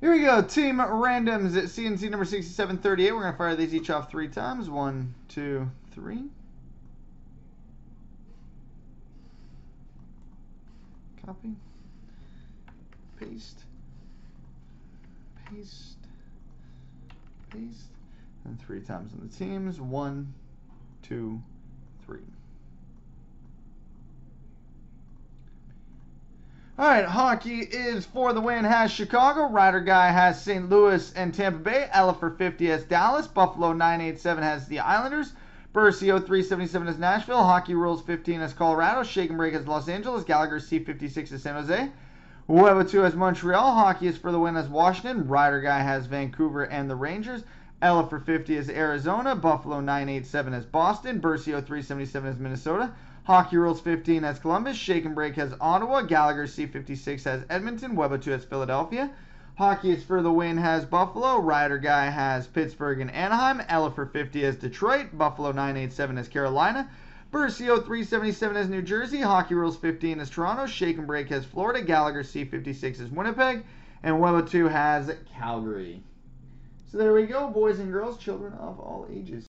Here we go. Team randoms at CNC number 6738. We're going to fire these each off three times. One, two, three. Copy. Paste. Paste. Paste. And three times on the teams. One, two, three. All right, hockey is for the win. Has Chicago. Rider Guy has St. Louis and Tampa Bay. Ella for 50 has Dallas. Buffalo 987 has the Islanders. Bercio 377 has Nashville. Hockey Rules 15 has Colorado. Shake and Break has Los Angeles. Gallagher C56 has San Jose. Whoever 2 has Montreal. Hockey is for the win has Washington. Rider Guy has Vancouver and the Rangers. Ella for 50 is Arizona. Buffalo 987 has Boston. Bercio 377 has Minnesota. Hockey Rules 15 has Columbus. Shake and Break has Ottawa. Gallagher C56 has Edmonton. Webber 2 has Philadelphia. Hockey is for the win has Buffalo. Rider Guy has Pittsburgh and Anaheim. Ella for 50 has Detroit. Buffalo 987 has Carolina. Bercio 377 has New Jersey. Hockey Rules 15 has Toronto. Shake and Break has Florida. Gallagher C56 is Winnipeg. And Webber 2 has Calgary. So there we go, boys and girls, children of all ages.